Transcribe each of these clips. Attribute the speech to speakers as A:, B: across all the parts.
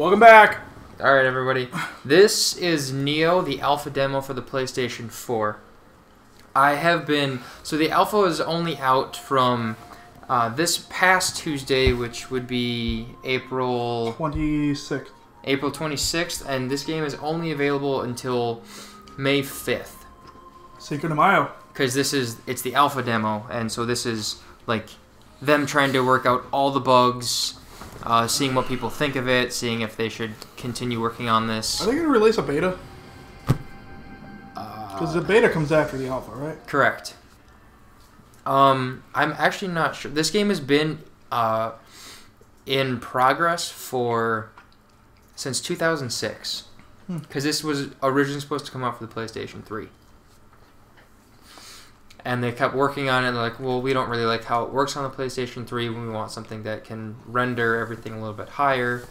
A: Welcome back.
B: All right, everybody. This is Nioh, the alpha demo for the PlayStation 4. I have been so the alpha is only out from uh, this past Tuesday, which would be April
A: 26th.
B: April 26th, and this game is only available until May 5th
A: Cinco de Mayo.
B: because this is it's the alpha demo, and so this is like them trying to work out all the bugs, uh, seeing what people think of it, seeing if they should continue working on this.
A: Are they going to release a beta?
B: Uh,
A: Because the beta comes after the alpha, right?
B: Correct. Um, I'm actually not sure. This game has been uh, in progress for since 2006,
A: Hmm.
B: because this was originally supposed to come out for the PlayStation 3. And they kept working on it. They're like, well, we don't really like how it works on the PlayStation 3. We want something that can render everything a little bit higher.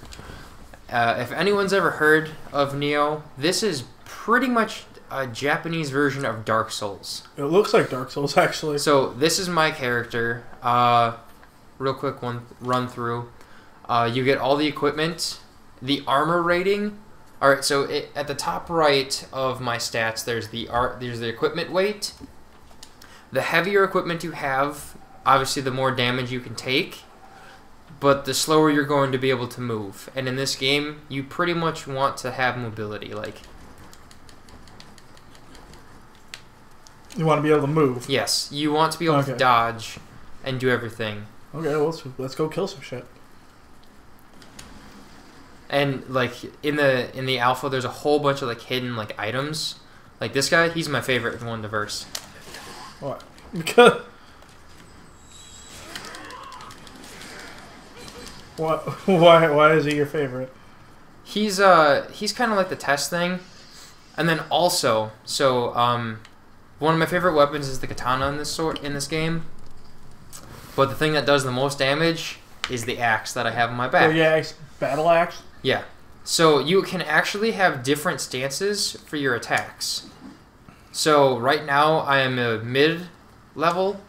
B: Uh, if anyone's ever heard of Nioh, this is pretty much a Japanese version of Dark Souls.
A: It looks like Dark Souls, actually.
B: So this is my character. Uh, real quick one run through. Uh, you get all the equipment, the armor rating. All right, so it, at the top right of my stats, there's the art. There's the equipment weight. The heavier equipment you have, obviously, the more damage you can take. But the slower you're going to be able to move. And in this game, you pretty much want to have mobility. Like,
A: You want to be able to move.
B: yes, you want to be able to
A: Okay.
B: dodge and do everything.
A: Okay, well, let's, let's go kill some shit.
B: And like in the in the alpha, there's a whole bunch of like hidden like items. Like this guy, he's my favorite one to verse.
A: What? Because. What? Why? Why is he your favorite?
B: He's uh he's kind of like the test thing, and then also so um one of my favorite weapons is the katana in this sort in this game. But the thing that does the most damage is the axe that I have in my back.
A: Oh, yeah, axe- battle axe.
B: Yeah. So you can actually have different stances for your attacks. So right now I am a mid level,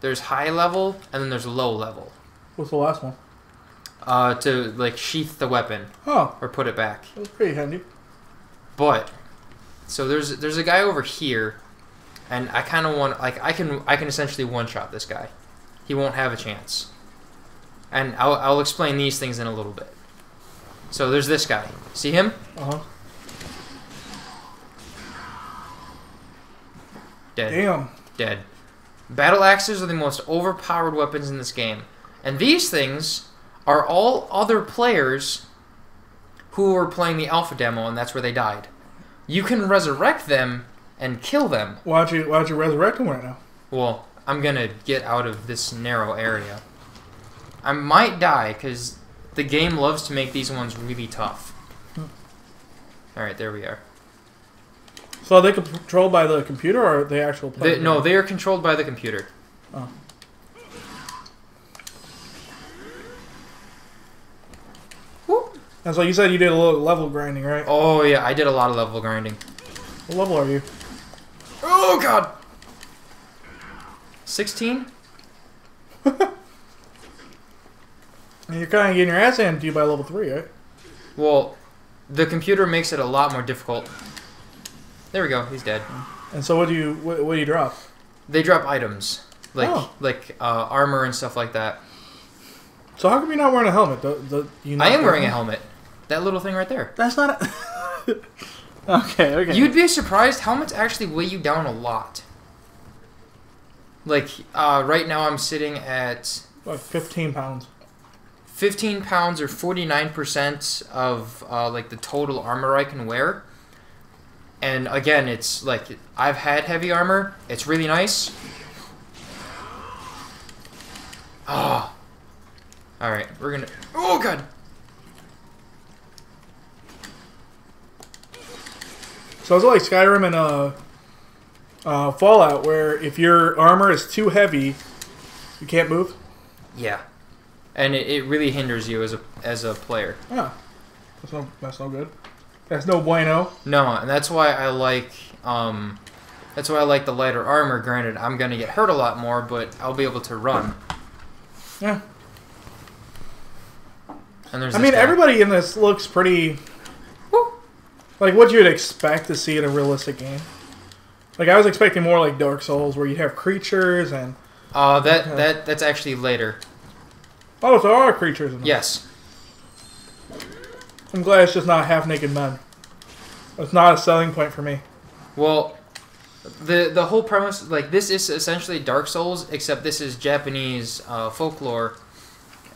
B: there's high level, and then there's low level.
A: What's the last one?
B: Uh, to like sheath the weapon
A: Oh,
B: or put it back.
A: that was pretty handy.
B: But so there's there's a guy over here, and I kind of want like I can I can essentially one shot this guy. He won't have a chance. And I'll I'll explain these things in a little bit. So there's this guy. See him?
A: Uh huh.
B: Dead.
A: Damn.
B: dead. Battle axes are the most overpowered weapons in this game. And these things are all other players who were playing the alpha demo and that's where they died. You can resurrect them and kill them.
A: Why don't you Why don't you resurrect him right now?
B: Well, I'm gonna get out of this narrow area. I might die because the game loves to make these ones really tough.
A: Hmm.
B: Alright, there we are.
A: So are they controlled by the computer or the actual player?
B: They, no, they are controlled by the computer.
A: Oh.
B: Whoop.
A: And so you said you did a little level grinding, right?
B: Oh yeah, I did a lot of level grinding.
A: What level are you?
B: Oh god. 16?
A: You're kind of getting your ass handed to you by level three, right?
B: Well, the computer makes it a lot more difficult. There we go. He's dead.
A: And so what do you what, what do you drop?
B: They drop items like
A: Oh.
B: like uh, armor and stuff like that.
A: So how come you're not wearing a helmet? The, the, you
B: I am wearing a helmet. That little thing right there.
A: That's not a. okay, okay.
B: You'd be surprised helmets actually weigh you down a lot. Like uh, right now, I'm sitting at
A: like 15 pounds.
B: 15 pounds or 49% of uh, like the total armor I can wear. And again, it's like I've had heavy armor. It's really nice. Ah. All right, we're gonna. Oh god.
A: So it's like Skyrim and uh, uh, Fallout, where if your armor is too heavy, you can't move.
B: Yeah. And it, it really hinders you as a as a player.
A: Yeah, that's no that's no good. That's no bueno.
B: No, and that's why I like um that's why I like the lighter armor. Granted, I'm gonna get hurt a lot more, but I'll be able to run.
A: Yeah.
B: And there's
A: I mean,
B: guy.
A: everybody in this looks pretty
B: Woo.
A: like what you'd expect to see in a realistic game. Like I was expecting more like Dark Souls, where you'd have creatures and
B: Uh, that
A: Okay.
B: that that's actually later.
A: oh, there are creatures. In them.
B: Yes.
A: I'm glad it's just not half naked men. It's not a selling point for me.
B: Well, the the whole premise like this is essentially Dark Souls, except this is Japanese uh, folklore,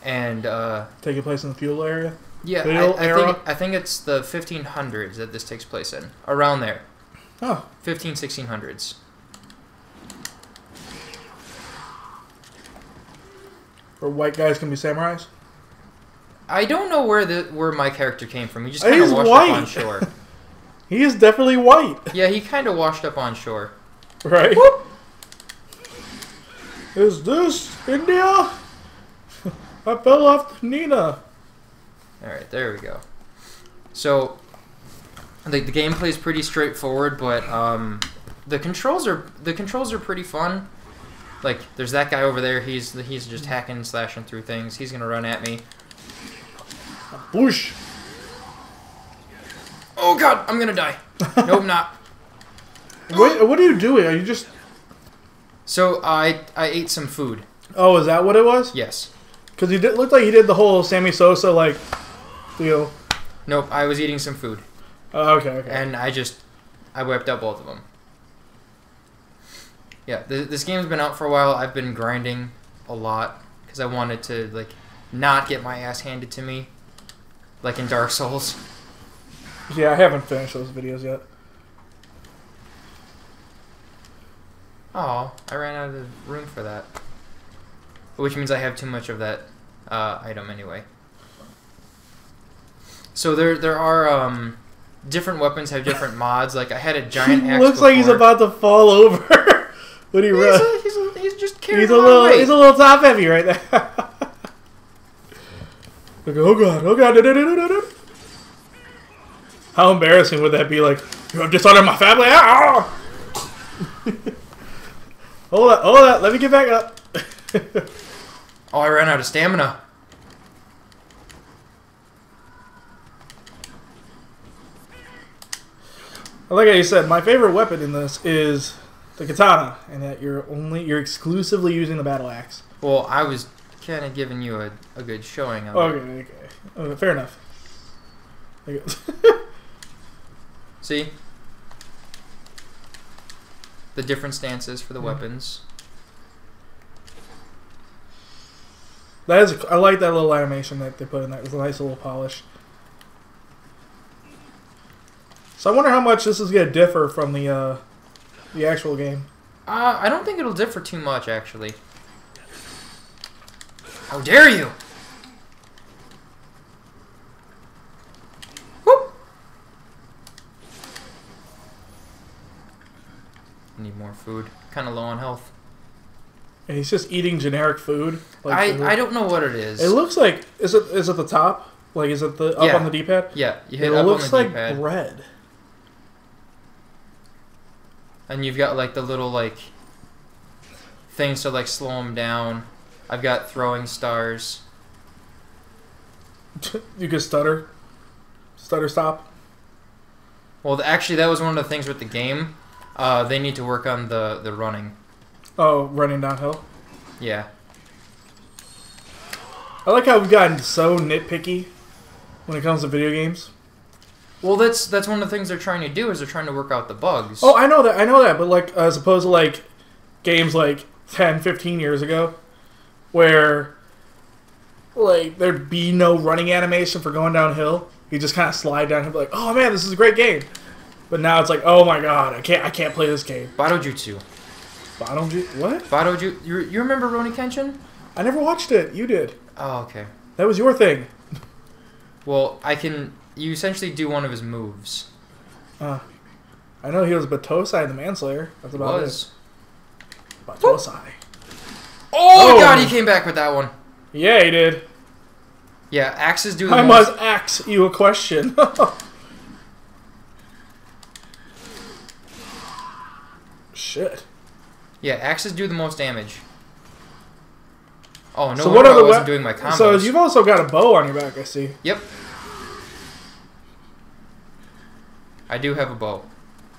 B: and uh,
A: Taking place in the feudal area.
B: yeah,
A: Feudal
B: I, I
A: era?
B: think I think it's the 1500s that this takes place in, around there,
A: Oh,
B: 15 1600s.
A: where white guys can be samurais.
B: I don't know where the where my character came from. He just kind of washed
A: white.
B: up on shore.
A: He is definitely white,
B: yeah, he kind of washed up on shore.
A: right? Is this India? I fell off Nina.
B: All right, there we go. So, the, the gameplay is pretty straightforward, but um, the controls are the controls are pretty fun. Like, there's that guy over there. He's he's just hacking, slashing through things. He's gonna run at me.
A: Whoosh.
B: Oh God, I'm gonna die. nope, not.
A: What, what are you doing? Are you just?
B: So I I ate some food.
A: Oh, is that what it was?
B: Yes.
A: Because he did looked like he did the whole Sammy Sosa like deal.
B: Nope, I was eating some food,
A: Oh, okay, okay.
B: and I just I wiped out both of them. Yeah, th- this game's been out for a while. I've been grinding a lot because I wanted to like not get my ass handed to me, like in Dark Souls.
A: Yeah, I haven't finished those videos yet.
B: Oh, I ran out of room for that, which means I have too much of that uh, item anyway. So there there are um, different weapons have different mods. Like I had a giant
A: he
B: axe.
A: looks like he's about to fall over. when he
B: He's,
A: runs.
B: a, he's, a, he's just carrying
A: He's
B: a
A: a little,
B: weight.
A: he's a little top heavy right there. Like, oh god, oh god, da-da-da-da-da-da. How embarrassing would that be? Like, you have dishonored my family. Ah! hold that, hold that. Let me get back up.
B: Oh, I ran out of stamina.
A: like I said, my favorite weapon in this is the katana, and that you're only you're exclusively using the battle axe.
B: Well, I was kind of giving you a, a good showing of it.
A: Okay, okay, okay. fair enough.
B: See? The different stances for the
A: Hmm.
B: weapons.
A: That is, I like that little animation that they put in there. It's a nice little polish. So I wonder how much this is going to differ from the uh, the actual game.
B: Uh, I don't think it'll differ too much, actually. How dare you! Whoop! Need more food. Kind of low on health.
A: And he's just eating generic food. Like food.
B: I, I don't know what it is.
A: It looks like is it is it the top? Like is it the up
B: Yeah.
A: on the D-pad?
B: yeah, you
A: It
B: up
A: looks
B: on the
A: like
B: D-pad,
A: bread.
B: and you've got like the little like things to like slow him down. I've got throwing stars.
A: you can stutter, stutter stop.
B: Well, actually, that was one of the things with the game. Uh, they need to work on the the running.
A: Oh, running downhill.
B: Yeah.
A: I like how we've gotten so nitpicky when it comes to video games.
B: Well, that's that's one of the things they're trying to do is they're trying to work out the bugs.
A: Oh, I know that. I know that. But like, as opposed to like games like 10, 15 years ago, where like there'd be no running animation for going downhill. You just kind of slide down and be like, "Oh man, this is a great game." But now it's like, "Oh my god, I can't, I can't play this game."
B: Batto Jutsu.
A: Bottom Ju- What?
B: Batto Jutsu. You, you remember Rurouni Kenshin?
A: I never watched it. You did.
B: Oh, okay.
A: That was your thing.
B: Well, I can. You essentially do one of his moves.
A: Uh, I know he was Battosai in the Manslayer. That's about
B: Was.
A: it. Battosai.
B: Oh,
A: Oh.
B: God, he came back with that one.
A: Yeah, he did.
B: Yeah, axes do the
A: I
B: most.
A: must ask you a question. Shit.
B: Yeah, axes do the most damage. Oh no
A: So what
B: I
A: other
B: wasn't
A: we-
B: doing my combos.
A: So you've also got a bow on your back, I see.
B: Yep. I do have a bow,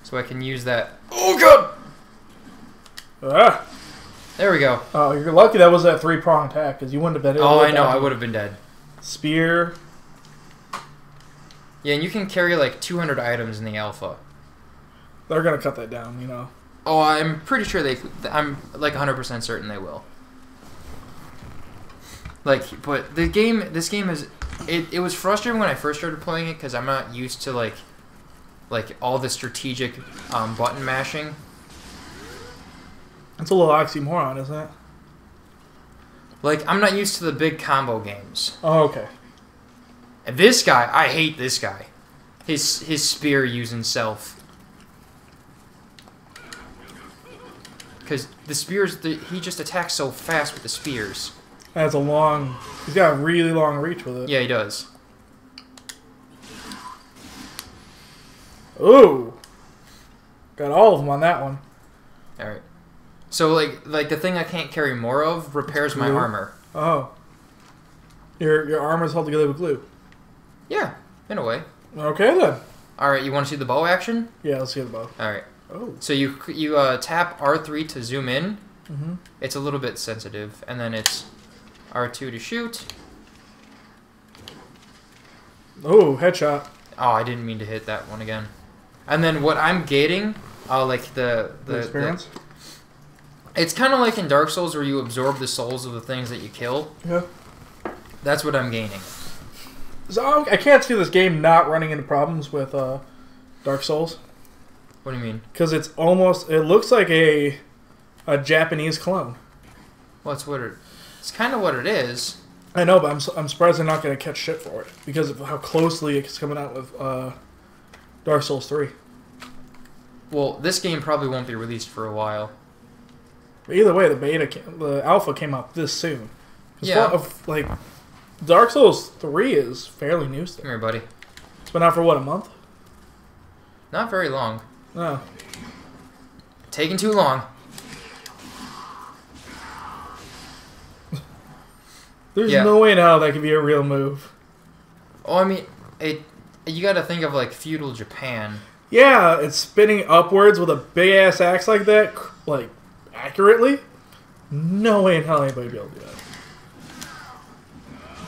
B: so I can use that. Oh god!
A: Ah.
B: There we go.
A: Oh, you're lucky that was that three prong attack because you wouldn't have been able
B: Oh, I know. I would have been dead.
A: Spear.
B: Yeah, and you can carry like 200 items in the alpha.
A: They're gonna cut that down, you know.
B: Oh, I'm pretty sure they. I'm like 100% certain they will. Like, but the game, this game is, it, it was frustrating when I first started playing it because I'm not used to like, like all the strategic um, button mashing.
A: It's a little oxymoron, isn't it?
B: Like, I'm not used to the big combo games.
A: Oh, okay.
B: And this guy, I hate this guy. His his spear using self. Because the spears, the, he just attacks so fast with the spears.
A: That's a long. He's got a really long reach with it.
B: Yeah, he does.
A: Ooh. Got all of them on that one.
B: All right. So like like the thing I can't carry more of repairs my armor.
A: Oh. Your your armor's held together with glue.
B: Yeah, in a way.
A: Okay then.
B: All right, you want to see the bow action?
A: Yeah, let's see the bow.
B: All right.
A: Oh.
B: So you you uh, tap R3 to zoom in.
A: Mm-hmm.
B: It's a little bit sensitive, and then it's R2 to shoot.
A: Oh, headshot.
B: Oh, I didn't mean to hit that one again. And then what I'm gating, uh, like the
A: The,
B: the,
A: experience.
B: the it's kind of like in Dark Souls where you absorb the souls of the things that you kill.
A: yeah.
B: That's what I'm gaining.
A: So I can't see this game not running into problems with uh, Dark Souls
B: What do you mean?
A: because it's almost. It looks like a a Japanese clone.
B: Well, it's what it. It's kind of what it is.
A: I know, but I'm, I'm surprised they're not going to catch shit for it because of how closely it's coming out with uh, Dark Souls 3.
B: Well, this game probably won't be released for a while.
A: But either way, the beta, came, the alpha came out this soon.
B: Yeah.
A: of, like Dark Souls 3 is fairly new
B: Come
A: still.
B: here, buddy.
A: It's been out for what a month?
B: Not very long.
A: No.
B: Taking too long.
A: There's
B: Yeah.
A: no way hell that could be a real move.
B: Oh, I mean, it. You got to think of like feudal Japan.
A: Yeah, it's spinning upwards with a big ass axe like that, like accurately. No way in hell anybody would be able to do that.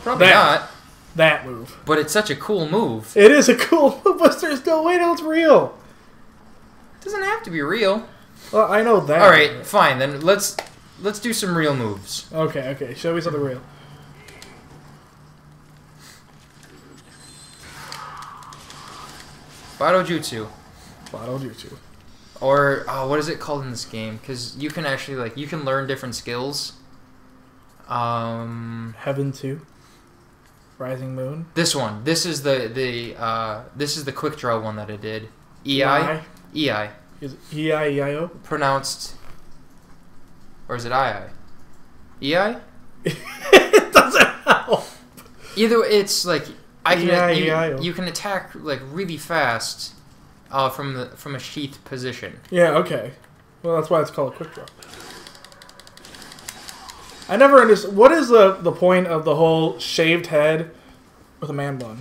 B: Probably
A: That-
B: not,
A: That move.
B: but it's such a cool move.
A: It is a cool move, but there's no way that it's real.
B: It doesn't have to be real.
A: Well, I know that.
B: All right, fine. Then let's let's do some real moves.
A: Okay, okay. Show me something real.
B: Batto Jutsu.
A: Bottle Jutsu.
B: Or oh, what is it called in this game? Because you can actually like you can learn different skills. Um,
A: Heaven 2. Rising Moon.
B: this one. This is the the uh, this is the quick draw one that I did. EI EI
A: Is it E E-I-E-I-O?
B: pronounced, or is it II? EI?
A: it doesn't help.
B: Either it's like I can you, you can attack like really fast, uh, from the from a sheath position.
A: Yeah, okay. Well, that's why it's called a quick draw. I never understood. What is the, the point of the whole shaved head with a man bun?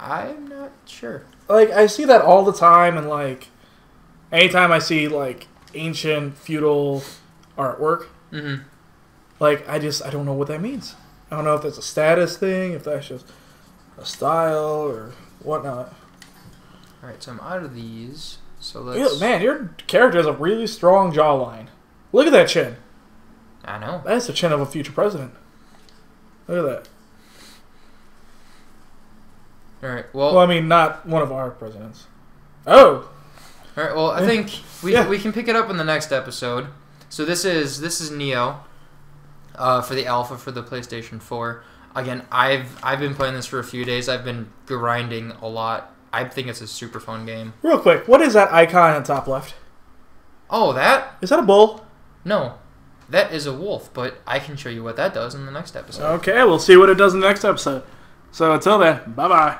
B: I'm not sure.
A: Like, I see that all the time, and like, anytime I see like ancient feudal artwork,
B: Mm-hmm.
A: like, I just I don't know what that means. I don't know if that's a status thing, if that's just a style or whatnot.
B: All right, so I'm out of these. So let's.
A: man, your character has a really strong jawline. Look at that chin.
B: I know.
A: That's the chin of a future president. Look at that.
B: All right. Well,
A: Well, I mean, not one of our presidents. Oh,
B: all right. Well, I think we
A: Yeah.
B: we can pick it up in the next episode. So this is this is Nioh, uh, for the alpha for the PlayStation 4. Again, I've I've been playing this for a few days. I've been grinding a lot. I think it's a super fun game.
A: real quick, what is that icon on the top left?
B: Oh, that
A: Is that a bull?
B: no, that is a wolf. But I can show you what that does in the next episode.
A: Okay, we'll see what it does in the next episode. So until then, bye bye.